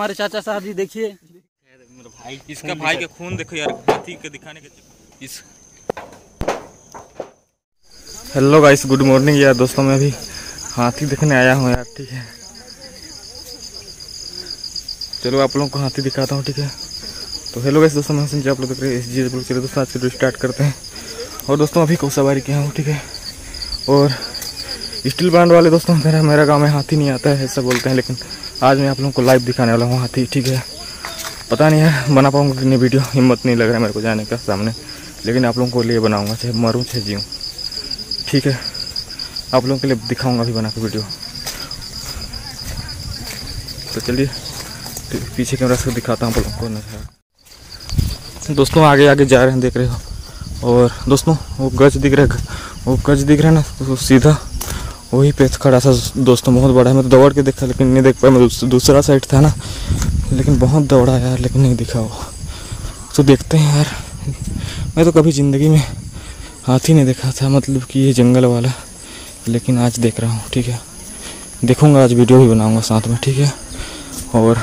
हमारे चाचा साहब जी देखिए। भाई इसका भाई का खून देखो यार हाथी के दिखाने के इस हेलो गाइस गुड मॉर्निंग यार दोस्तों मैं अभी हाथी देखने आया हूँ यार ठीक है। चलो आप लोगों को हाथी दिखाता हूँ ठीक है। तो हेलो गाइस दोस्तों मैं संजय आप लोग देख रहे हैं एस जी चलो दोस्तों आज से स्टार्ट करते हैं। और दोस्तों अभी के हूँ ठीक है। और स्टील ब्रांड वाले दोस्तों मेरा मेरा गाँव में हाथी नहीं आता है ऐसा बोलते हैं लेकिन आज मैं आप लोगों को लाइव दिखाने वाला हूँ हाथी, ठीक है? पता नहीं है, बना पाऊँगा कि नहीं वीडियो हिम्मत नहीं लग रहा है मेरे को जाने का सामने। लेकिन आप लोगों को लिए बनाऊँगा, चाहे मरूँ, चाहे जीऊँ। ठीक है? आप लोगों के लिए दिखाऊँगा भी बना के वीडियो तो चलिए पीछे कैमरा से दिखाता हूँ आप लोगों को नज़र। दोस्तों, आगे आगे जा रहे हैं, देख रहे हो। और दोस्तों, वो गज दिख रहा है, वो गज दिख रहा है ना तो सीधा। वही पे खड़ा था दोस्तों बहुत बड़ा है। मैं तो दौड़ के देखा, लेकिन नहीं देख पाया। मैं दूसरा साइड था ना। लेकिन बहुत दौड़ा यार, लेकिन नहीं दिखा वो। तो देखते हैं यार। मैं तो कभी ज़िंदगी में हाथी नहीं देखा था मतलब कि ये जंगल वाला। लेकिन आज देख रहा हूँ, ठीक है। देखूँगा, आज वीडियो भी बनाऊँगा साथ में, ठीक है। और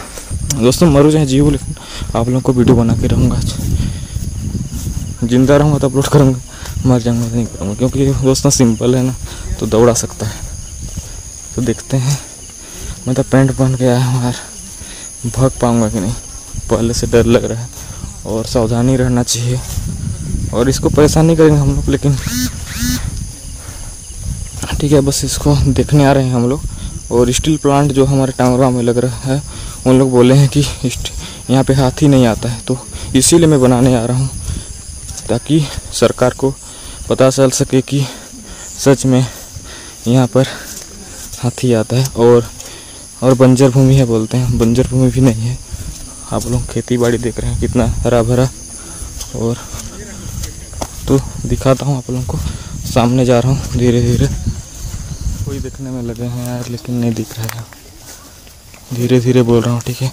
दोस्तों, मरू चाहे जीव लेकिन आप लोगों को वीडियो बना के रहूँगा आज। ज़िंदा रहूँगा तो अपलोड करूँगा। मर जाऊँगा, नहीं करूँगा, क्योंकि ये दोस्तों सिंपल है ना तो दौड़ा सकता है। तो देखते हैं, मैं तो पैंट पहन के हूँ, यार। भाग पाऊँगा कि नहीं? पहले से डर लग रहा है, और सावधानी रहना चाहिए। और इसको परेशान नहीं करेंगे हम लोग, लेकिन ठीक है, बस इसको देखने आ रहे हैं हम लोग। और स्टील प्लांट जो हमारे टांगरा में लग रहा है, उन लोग बोले हैं कि यहाँ पे हाथी नहीं आता है तो इसीलिए मैं बनाने आ रहा हूँ, ताकि सरकार को पता चल सके कि सच में यहाँ पर हाथी आता है और और बंजर भूमि है बोलते हैं। बंजर भूमि भी नहीं है। आप लोग खेती बाड़ी देख रहे हैं कितना हरा भरा और तो दिखाता हूँ आप लोगों को। सामने जा रहा हूँ धीरे धीरे कोई देखने में लगे हैं यार, लेकिन नहीं दिख रहा है। धीरे धीरे बोल रहा हूँ, ठीक है?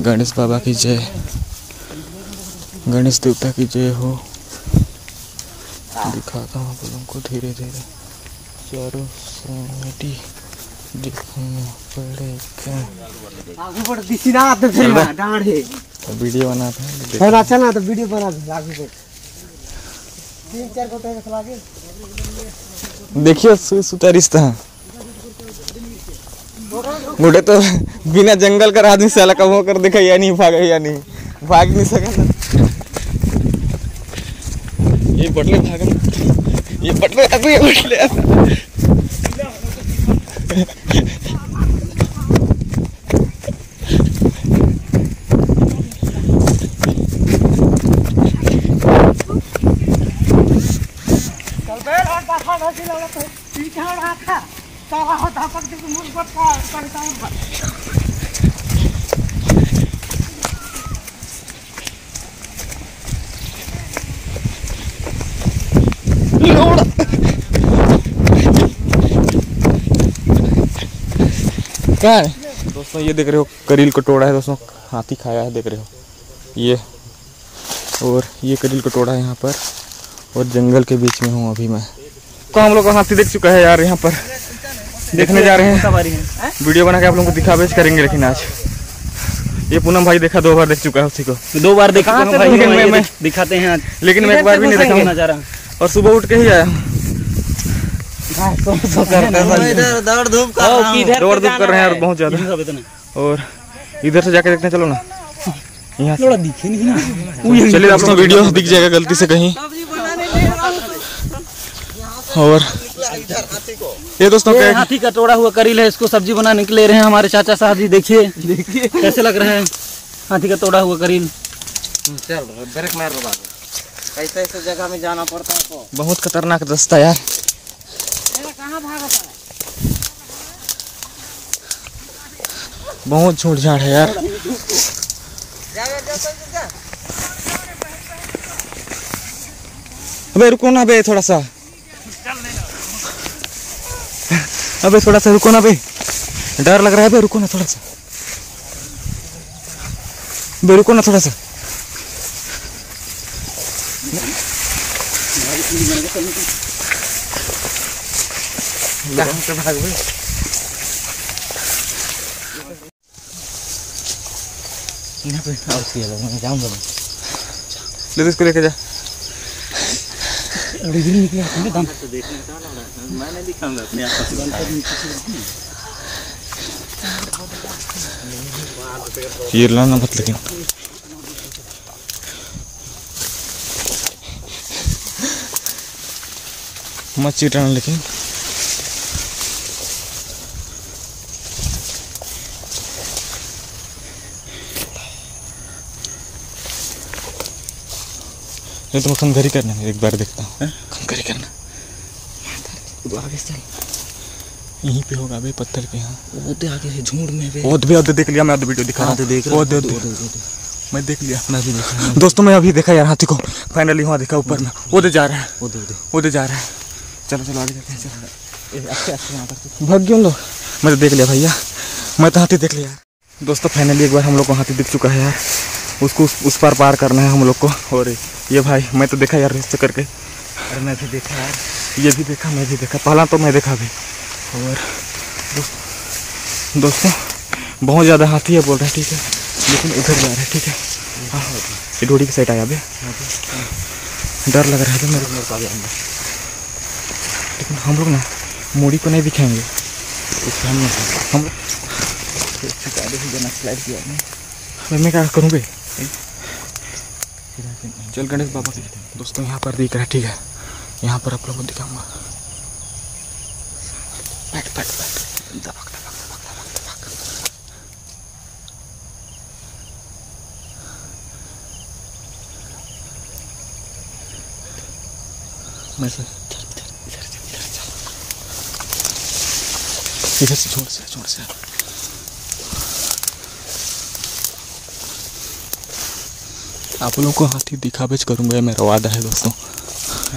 गणेश बाबा की जय। गणेश देवता की जय हो। दिखाता हूँ आप लोगों को धीरे धीरे। चारों समिति देखना पड़ेगा आगे बढ़ दिसी ना तो फिर ना डांड है। वीडियो बनाते हैं देख- है अच्छा ना तो वीडियो बना दे आगे बढ़। तीन चार को तो लागे देखियो सु- सुता रिश्ता मुझे तो बिना जंगल कर आदमी साला कम होकर देखा या नहीं भागा या नहीं। भाग नहीं सका। ना ये बटले भागा ये बटले ये बटले लगा तो पीछे और हाथा साला हो धपक के मुँह पर का करता हूँ कहाँ है? दोस्तों ये देख रहे हो करील कटोड़ा है दोस्तों। हाथी खाया है देख रहे हो। ये और ये करील कटोड़ा है यहाँ पर और जंगल के बीच में हूँ अभी मैं। तो हम लोग का हाथी देख चुका है यार यहाँ पर। देखने जा रहे हैं। वीडियो बना के आप लोगों को दिखा बेच करेंगे लेकिन आज। ये पूनम भाई देखा दो बार देख चुका है उसी को। दो बार देख हूँ दिखाते हैं लेकिन मैं एक बार भी नहीं देखा। हूँ। नज़ारा। और सुबह उठ के ही आया। हूँ। दौड़ धूप कर रहे हैं। और बहुत ज़्यादा। और इधर से जाके देखते हैं चलो ना। यहाँ दिखे नहीं चलिए आप लोग वीडियो दिख जाएगा गलती से कहीं। और ये दोस्तों ये हाथी का तोड़ा हुआ करील है इसको सब्ज़ी बनाने के ले रहे हैं हमारे चाचा साहब जी देखिए। देखिए। कैसे लग रहा है? हाथी का तोड़ा हुआ करील। चल ब्रेक मार ऐसे ऐसे जगह में जाना पड़ता है को बहुत खतरनाक रास्ता यार। कहाँ भागा बहुत झूठ झाड़ है यार। अबे रुको ना बे थोड़ा सा। अबे थोड़ा सा रुको ना बे डर लग रहा है बे रुको ना थोड़ा सा। बे रुको ना थोड़ा सा। लोग ले तो इसको लेके जा अरे गिर निकले हमने दम मैं नहीं दिखाऊँगा अपने आप ये लाना मत लेकिन मत चीटाना लेकिन ये तो खन घर करना है एक बार देखता हूँ। खन घर ही करना। तो आगे चल। यहीं पे होगा बे पत्थर पे यहाँ। वो तो आगे है झुंड में है वो भी अध देख लिया मैं अध वीडियो दिखा रहा हाँ तो देख रहा दे- दे- मैं देख लिया। मैं भी देख दोस्तों मैं अभी देखा यार हाथी को। फाइनली वहाँ देखा ऊपर में। वो दे जा रहा है। वो दे जा रहा है। चलो चलो आगे जाते हैं चलो। अच्छे अच्छे यहाँ पर भाग क्यों लोग मैं तो देख लिया भैया। मैं तो हाथी देख लिया। दोस्तों फाइनली एक बार हम लोग को हाथी दिख चुका है यार। उसको उस, उस पार पार करना है हम लोग को। और ये भाई मैं तो देखा यार रिश्ते करके। अरे मैं भी देखा यार। ये भी देखा मैं भी देखा। पहला तो मैं देखा भी। और? दोस्त, दोस्तों बहुत ज़्यादा हाथी है बोल रहे हैं ठीक है? लेकिन उधर जा रहे हैं ठीक है? हाँ। ये डोरी की साइड आया अभी। डर लग रहा है तो मेरे को। अंदर लेकिन हम लोग ना मूड़ी को नहीं दिखाएँगे। उसके हम हम स्लाइड किया मैं मैं क्या करूँ बे चल गणेश बाबा के दोस्तों यहाँ पर दिख रहा है ठीक है? यहाँ पर आप लोगों को दिखाऊँगा। बैठ बैठ बैठ। दबक दबक दबक दबक दबक। मैं से इधर से छोड़ से छोड़ से। आप लोगों को हाथी दिखावेज करूँगा ये मेरा वादा है दोस्तों।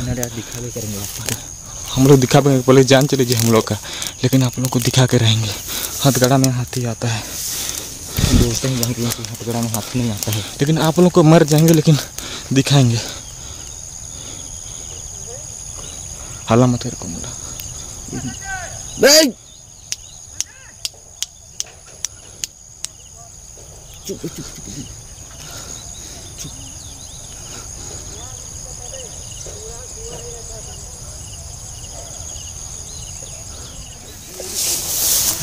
दिखा भी करेंगे आपको हम लोग दिखावे बोले जान चले जी हम लोग का लेकिन आप लोग को दिखा के रहेंगे। हथगड़ा में हाथी आता है। दोस्तों ही कि हथगड़ा में हाथ नहीं आता है। लेकिन आप लोग को मर जाएँगे लेकिन दिखाएँगे। हाला मत कर मुला चुप चुप चुप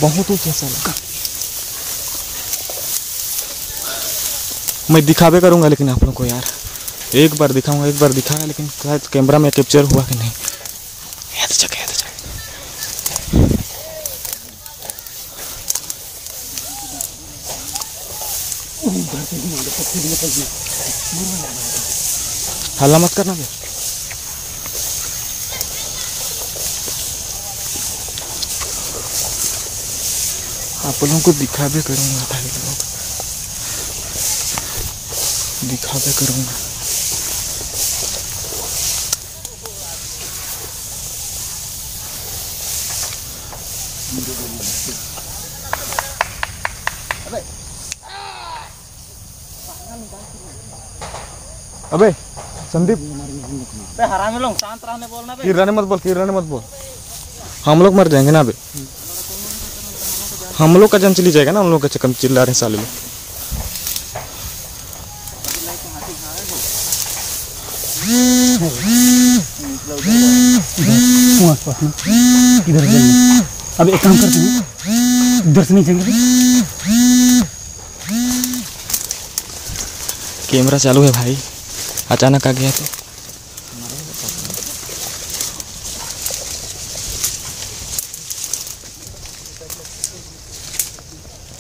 बहुत ऊँचा साला मैं दिखावे करूँगा लेकिन आप लोग को यार। एक बार दिखाऊँगा, एक बार दिखाया लेकिन शायद कैमरा में कैप्चर हुआ कि नहीं। जगह। हल्ला मत करना बे आप लोगों को दिखा भी करूँगा भाई लोग दिखा भी करूँगा। अबे संदीप। हरामी लोग शांत रहने बोलना बे। मत बोल किराने मत बोल। हम लोग मर जाएँगे ना अबे हम लोग का जान चली जाएगा ना हम लोग का चक्कर चिल्ला रहे साले लोग। इधर अब एक काम करते हैं इधर से नहीं जाएँगे कैमरा चालू है भाई। अचानक आ गया तो।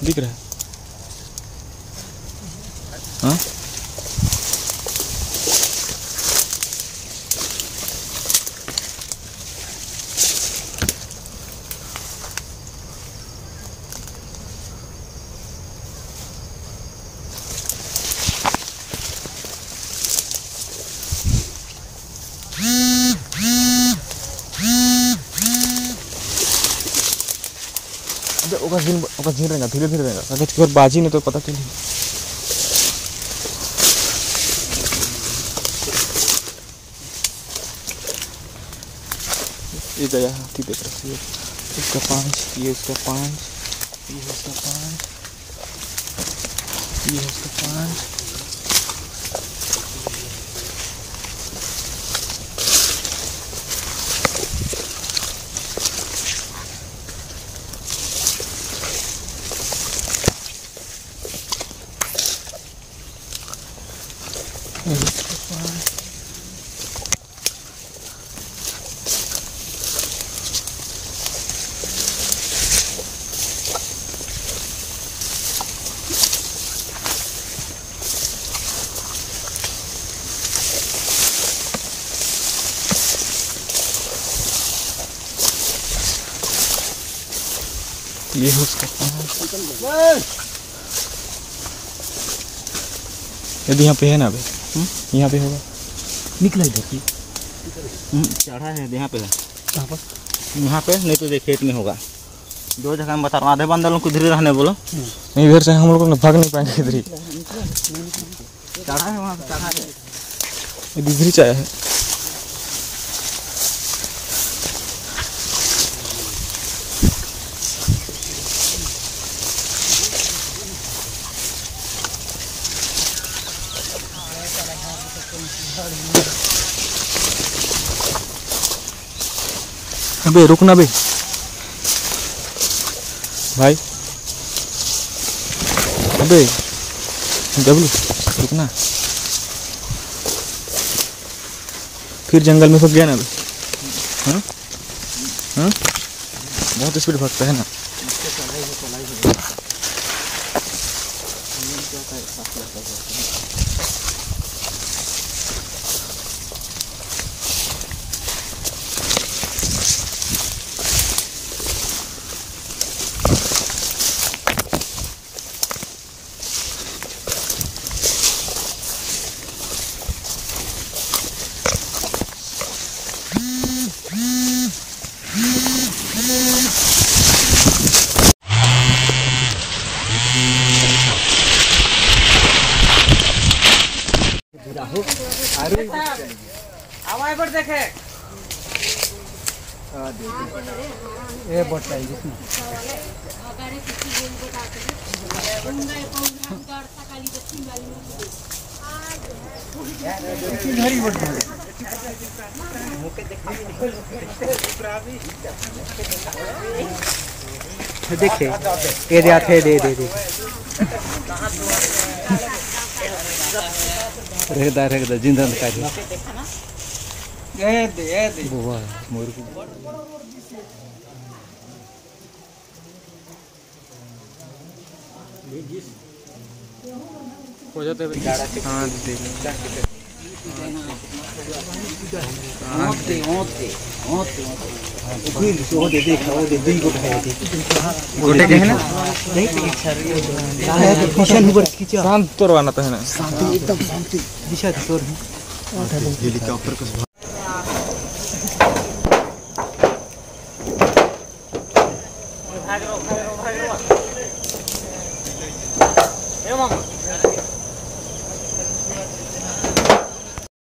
दिख रहा है अबे ओका झीन रहेगा धीरे धीरे रहेगा अगर अगर बाजी नहीं तो पता चली ये गया हाथी देख रहा है इसका पाँच ये उसका पाँच ये उसका पाँच ये है इसका प्लांट ये है इसका प्लांट ये है उसका प्लांट यदि यहाँ पे है ना अभी? यहाँ पे होगा। निकला इधर की हम्म, चढ़ा है यहाँ पे है। कहाँ पर? यहाँ पे नहीं तो देख खेत में होगा। दो जगह मैं बता रहा हूँ आधे बंदलों को धीरे रहने बोलो। नहीं इधर से हम लोग ना भाग नहीं पाएँगे इधर ही। चढ़ा है वहाँ पे चढ़ा है। ये इधर ही चाया है। अबे रुकना बे। भाई। अबे डब्लू रुकना। फिर जंगल में फंस गया ना अभी हाँ? हाँ? बहुत स्पीड भागता है ना हवाई पर देखे ये बोट है जिसमें। देखे ये दिया थे दे दे दे। रेखदा रेखदा ज़िंदा का ये दे ये दे। बुआ मोर को। हो जाता है हाँ ओते वो दे देख वो दे दी गोट है दे गोटे के है ना नहीं तो इच्छा है तो किशन ऊपर खींचा शांत तोड़वाना तो है ना शांति एकदम शांति दिशा तोड़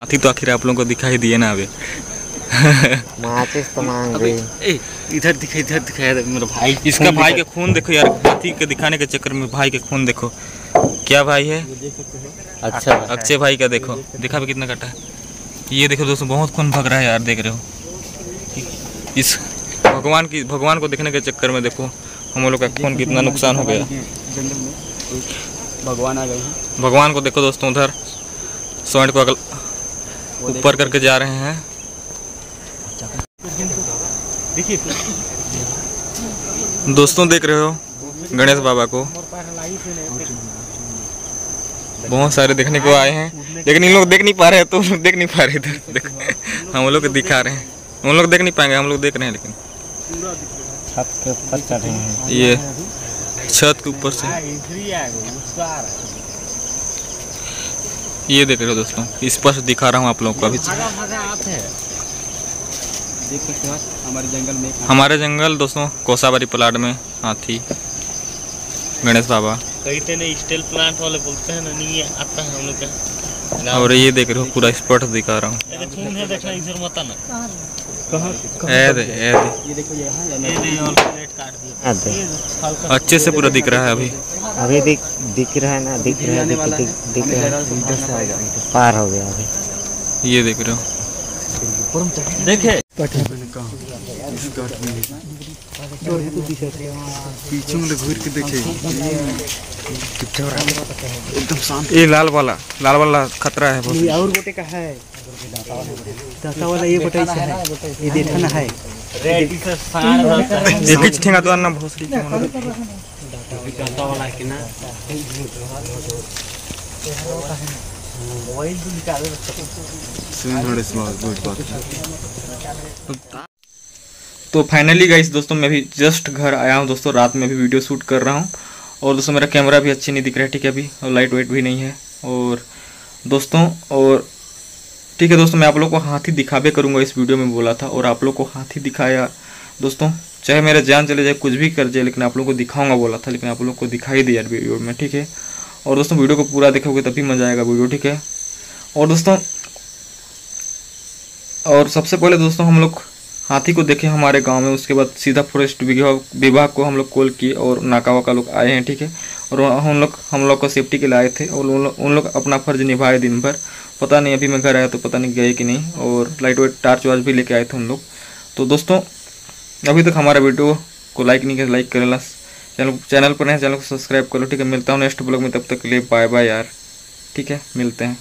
हाथी तो आखिर आप लोगों को दिखाई दिए ना अभी। माचिस तो मांग रही। इधर दिखा इधर दिखाया मेरा भाई इसका भाई के खून देखो यार हाथी के दिखाने के चक्कर में भाई के खून देखो। क्या भाई है? अच्छा अक्षय भाई का देखो। देखा भी कितना कटा है। ये देखो दोस्तों बहुत खून भग रहा है यार देख रहे हो। इस भगवान की भगवान को देखने के चक्कर में देखो हम लोग का खून कितना नुकसान हो गया। भगवान आ गए हैं। भगवान को देखो दोस्तों उधर। स्वर्ण को अगल ऊपर करके जा रहे हैं। दोस्तों देख रहे हो गणेश बाबा को। बहुत सारे देखने को आए हैं। लेकिन इन लोग देख नहीं पा रहे हैं तो देख नहीं पा रहे इधर। देखो हम लोग दिखा रहे हैं। उन लोग देख नहीं पाएँगे हम लोग देख रहे हैं लेकिन। ये छत के ऊपर से। ये देख रहे हो दोस्तों स्पष्ट दिखा रहा हूँ आप लोगों को अभी। हमारे जंगल में हमारे जंगल दोस्तों कोसाबारी प्लाट में हाथी गणेश बाबा। कहते नहीं स्टील प्लांट वाले बोलते हैं ना नहीं आता है हम लोग का। और ये देख रहे हो पूरा स्पष्ट दिखा रहा हूँ। ए दे ए दे। अच्छे से पूरा दिख रहा है अभी। अभी दिख दिख रहा है ना दिख रहा है दिख दिख दिख रहा है। इधर से आएगा पार हो गया अभी। ये देख रहे हो। देखे। पीछे में घूर के देखे। एकदम शांत ये लाल वाला लाल वाला खतरा है बहुत। और गोटे का है। दाता वाला ये गोटे से है। ये देखा ना है ये बीच ठेंगा तो अन्ना भोसड़ी के मन तो फाइनली गाइस दोस्तों मैं भी जस्ट घर आया हूँ। दोस्तों रात में भी वीडियो शूट कर रहा हूँ। और दोस्तों मेरा कैमरा भी अच्छी नहीं दिख रहा है ठीक है अभी। और लाइट वाइट भी नहीं है। और दोस्तों और ठीक है दोस्तों, मैं आप लोग को हाथी दिखावे करूँगा, इस वीडियो में बोला था, और आप लोग को हाथी दिखाया। दोस्तों, चाहे मेरा जान चले जाए, कुछ भी कर जाए, लेकिन आप लोग को दिखाऊँगा बोला था, लेकिन आप लोग को दिखाई दिया वीडियो में, ठीक है? और दोस्तों, वीडियो को पूरा देखोगे, तभी मज़ा आएगा वीडियो, ठीक है? और दोस्तों, और सबसे पहले दोस्तों, हम लोग हाथी को देखे हमारे गाँव में, उसके बाद सीधा फॉरेस्ट विभाग को हम लोग कॉल किए, और नाका वाका लोग आए हैं, ठीक है? और हम लोग हम लोग को सेफ्टी के लिए थे, और उन लोग अपना फ़र्ज़ निभाए दिन भर। पता नहीं, अभी मैं घर आया तो पता नहीं गए कि नहीं। और लाइट वेट टार्च वार्च भी लेके आए थे हम लोग। तो दोस्तों, अभी तक हमारा वीडियो को लाइक नहीं किया लाइक कर लेना। चैनल चैनल पर नहीं चैनल को सब्सक्राइब करो ठीक है? मिलता हूँ नेक्स्ट ब्लॉग में, तब तक के लिए बाय बाय यार। ठीक है? मिलते हैं।